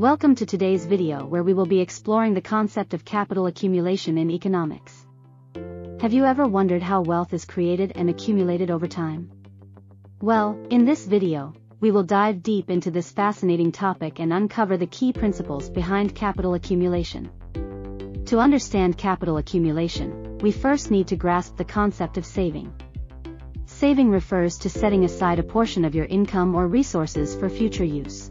Welcome to today's video where we will be exploring the concept of capital accumulation in economics. Have you ever wondered how wealth is created and accumulated over time? Well, in this video, we will dive deep into this fascinating topic and uncover the key principles behind capital accumulation. To understand capital accumulation, we first need to grasp the concept of saving. Saving refers to setting aside a portion of your income or resources for future use.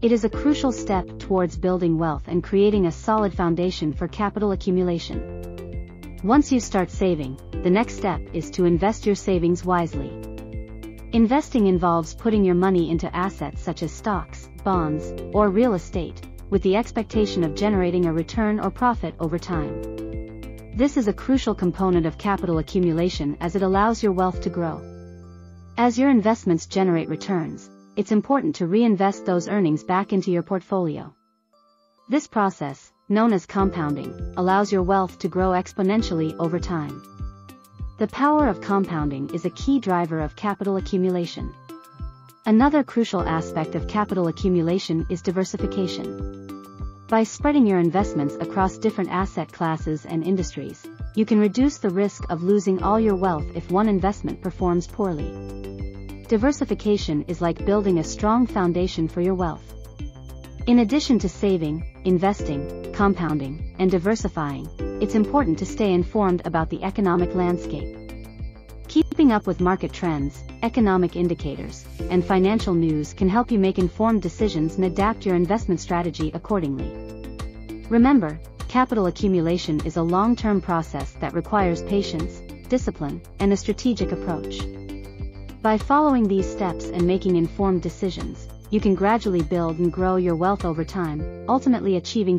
It is a crucial step towards building wealth and creating a solid foundation for capital accumulation. Once you start saving, the next step is to invest your savings wisely. Investing involves putting your money into assets such as stocks, bonds, or real estate, with the expectation of generating a return or profit over time. This is a crucial component of capital accumulation as it allows your wealth to grow. As your investments generate returns, it's important to reinvest those earnings back into your portfolio. This process, known as compounding, allows your wealth to grow exponentially over time. The power of compounding is a key driver of capital accumulation. Another crucial aspect of capital accumulation is diversification. By spreading your investments across different asset classes and industries, you can reduce the risk of losing all your wealth if one investment performs poorly. Diversification is like building a strong foundation for your wealth. In addition to saving, investing, compounding, and diversifying, it's important to stay informed about the economic landscape. Keeping up with market trends, economic indicators, and financial news can help you make informed decisions and adapt your investment strategy accordingly. Remember, capital accumulation is a long-term process that requires patience, discipline, and a strategic approach. By following these steps and making informed decisions, you can gradually build and grow your wealth over time, ultimately achieving